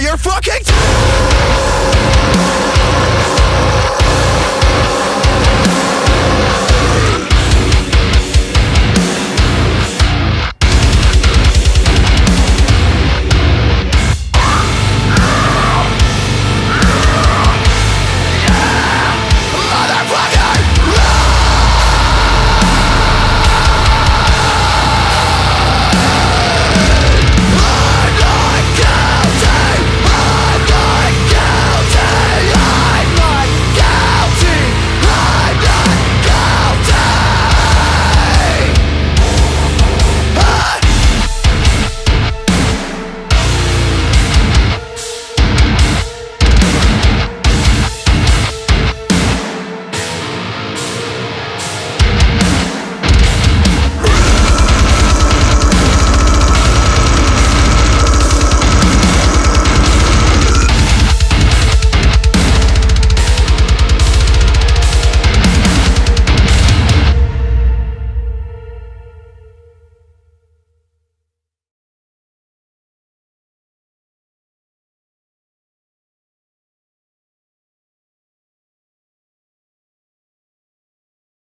you're fucking